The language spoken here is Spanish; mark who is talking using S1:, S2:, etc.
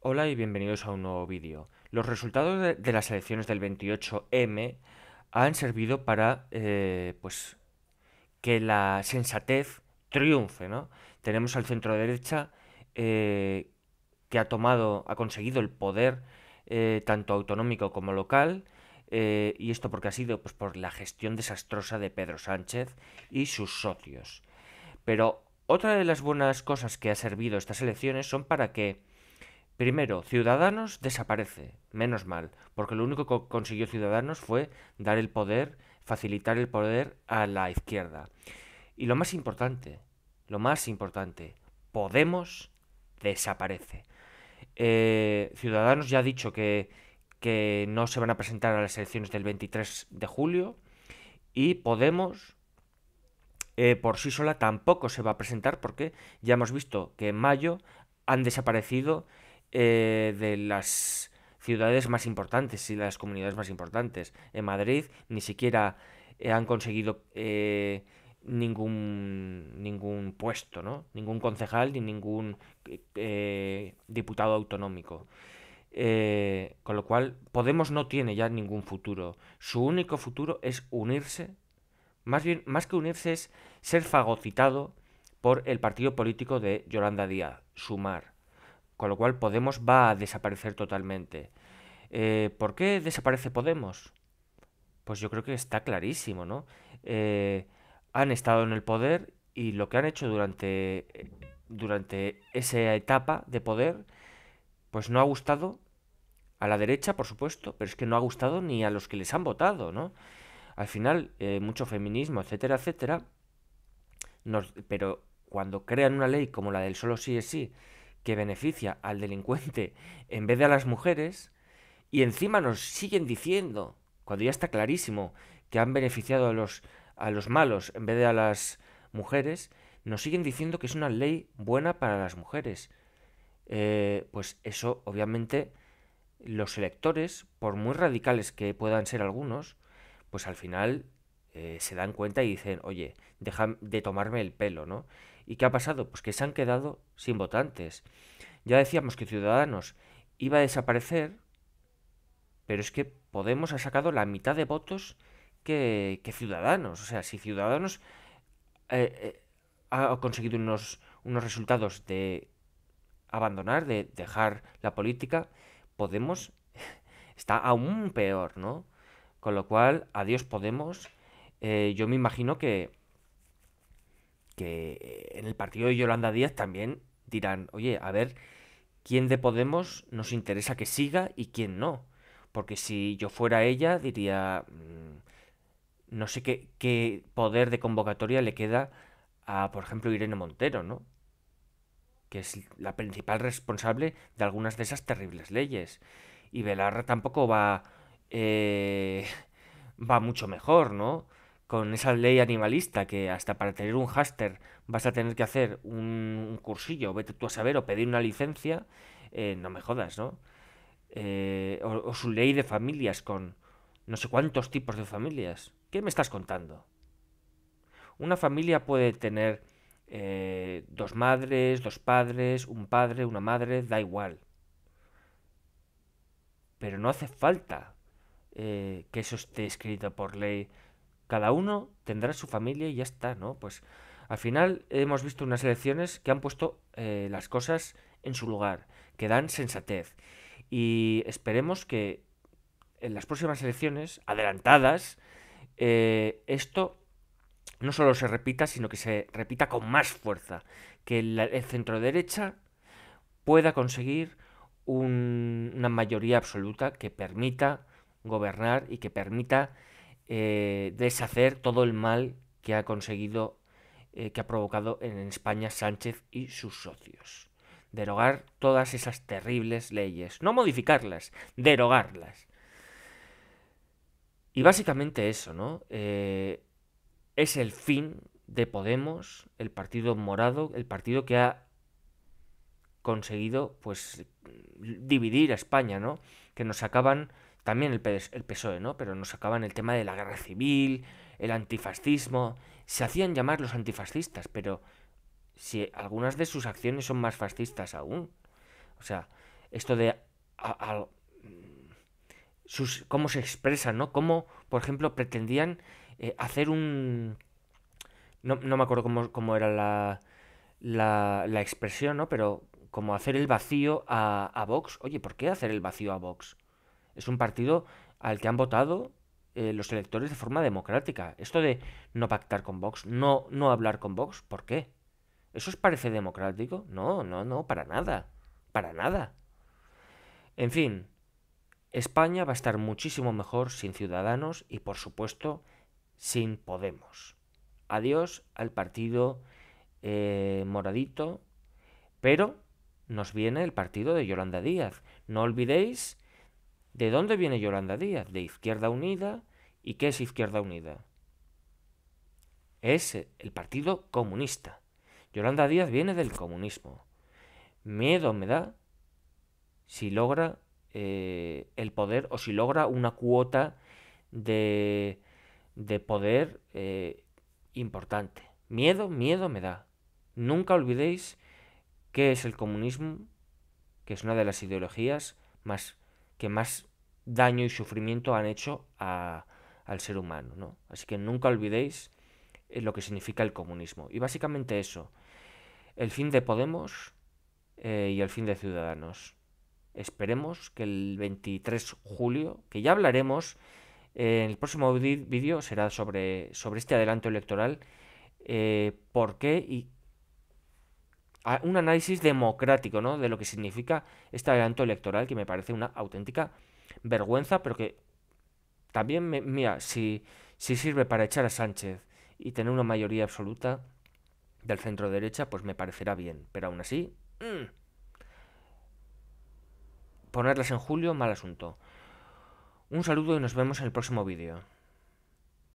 S1: Hola y bienvenidos a un nuevo vídeo. Los resultados de, las elecciones del 28M han servido para eh, pues que la sensatez triunfe, ¿no? Tenemos al centro derecha eh, que ha tomado, ha conseguido el poder eh, tanto autonómico como local, y esto porque ha sido pues, por la gestión desastrosa de Pedro Sánchez y sus socios. Pero otra de las buenas cosas que ha servido estas elecciones son para que, primero, Ciudadanos desaparece, menos mal, porque lo único que consiguió Ciudadanos fue dar el poder, facilitar el poder a la izquierda. Y lo más importante, lo más importante, Podemos desaparece. Eh, Ciudadanos ya ha dicho que, que no se van a presentar a las elecciones del 23 de julio y Podemos eh, por sí sola tampoco se va a presentar porque ya hemos visto que en mayo han desaparecido eh, de las ciudades más importantes y las comunidades más importantes. En Madrid ni siquiera eh, han conseguido eh, ningún, ningún puesto, ¿no? Ningún concejal ni ningún diputado autonómico. Con lo cual, Podemos no tiene ya ningún futuro. Su único futuro es unirse, más bien, más que unirse es ser fagocitado por el partido político de Yolanda Díaz, Sumar. Con lo cual, Podemos va a desaparecer totalmente. Eh, ¿Por qué desaparece Podemos? Pues yo creo que está clarísimo, ¿no? Eh, han estado en el poder y lo que han hecho durante, durante esa etapa de poder, pues no ha gustado a la derecha, por supuesto, pero es que no ha gustado ni a los que les han votado, ¿no? Al final, eh, mucho feminismo, etcétera, etcétera, nos, pero cuando crean una ley como la del solo sí es sí, que beneficia al delincuente en vez de a las mujeres, y encima nos siguen diciendo, cuando ya está clarísimo que han beneficiado a los, a los malos en vez de a las mujeres, nos siguen diciendo que es una ley buena para las mujeres. Eh, pues eso, obviamente, los electores, por muy radicales que puedan ser algunos, pues al final eh, se dan cuenta y dicen, oye, deja de tomarme el pelo, ¿no? ¿Y qué ha pasado? Pues que se han quedado sin votantes. Ya decíamos que Ciudadanos iba a desaparecer, pero es que Podemos ha sacado la mitad de votos que, que Ciudadanos. O sea, si Ciudadanos eh, eh, ha conseguido unos, unos resultados de abandonar, de dejar la política, Podemos está aún peor, ¿no? Con lo cual, adiós Podemos. Eh, yo me imagino que, que en el partido de Yolanda Díaz también dirán, oye, a ver, ¿quién de Podemos nos interesa que siga y quién no? Porque si yo fuera ella, diría, mm, no sé qué, qué poder de convocatoria le queda a, por ejemplo, Irene Montero, ¿no? Que es la principal responsable de algunas de esas terribles leyes. Y Belarra tampoco va, eh, va mucho mejor, ¿no? Con esa ley animalista que hasta para tener un háster vas a tener que hacer un, cursillo, vete tú a saber, o pedir una licencia, eh, no me jodas, ¿no? Eh, o, o su ley de familias con no sé cuántos tipos de familias. ¿Qué me estás contando? Una familia puede tener eh, dos madres, dos padres, un padre, una madre, da igual. Pero no hace falta eh, que eso esté escrito por ley. Cada uno tendrá su familia y ya está, ¿no? Pues al final hemos visto unas elecciones que han puesto eh, las cosas en su lugar, que dan sensatez. Y esperemos que en las próximas elecciones, adelantadas, eh, esto no solo se repita, sino que se repita con más fuerza. Que la, el centro derecha pueda conseguir un, una mayoría absoluta que permita gobernar y que permita eh, deshacer todo el mal que ha conseguido, eh, que ha provocado en España Sánchez y sus socios. Derogar todas esas terribles leyes. No modificarlas, derogarlas. Y básicamente eso, ¿no? Eh, es el fin de Podemos, el partido morado, el partido que ha conseguido, pues, dividir a España, ¿no? Que nos sacaban también el, el PSOE, ¿no? Pero nos sacaban el tema de la guerra civil, el antifascismo. Se hacían llamar los antifascistas, pero si algunas de sus acciones son más fascistas aún. O sea, esto de sus, cómo se expresan, ¿no? Cómo, por ejemplo, pretendían eh, hacer un... No, me acuerdo cómo, era la, la, expresión, ¿no? Pero como hacer el vacío a, a Vox. Oye, ¿por qué hacer el vacío a Vox? Es un partido al que han votado eh, los electores de forma democrática. Esto de no pactar con Vox, no, no hablar con Vox, ¿por qué? ¿Eso os parece democrático? No, no, no, para nada. Para nada. En fin, España va a estar muchísimo mejor sin Ciudadanos y, por supuesto, sin Podemos. Adiós al partido eh, moradito, pero nos viene el partido de Yolanda Díaz. No olvidéis de dónde viene Yolanda Díaz, de Izquierda Unida. ¿Y qué es Izquierda Unida? Es el Partido Comunista. Yolanda Díaz viene del comunismo. Miedo me da si logra eh, el poder o si logra una cuota de, de poder eh, importante. Miedo, miedo me da. Nunca olvidéis qué es el comunismo, que es una de las ideologías más que más daño y sufrimiento han hecho al ser humano. ¿no? Así que nunca olvidéis eh, lo que significa el comunismo. Y básicamente eso, el fin de Podemos y el fin de Ciudadanos. Esperemos que el 23 de julio, que ya hablaremos, eh, en el próximo vídeo será sobre, sobre este adelanto electoral, eh, por qué y un análisis democrático ¿no? de lo que significa este adelanto electoral, que me parece una auténtica vergüenza, pero que también, me, mira, si, si sirve para echar a Sánchez y tener una mayoría absoluta del centro derecha, pues me parecerá bien, pero aún así... Mm, ponerlas en julio, mal asunto. Un saludo y nos vemos en el próximo vídeo.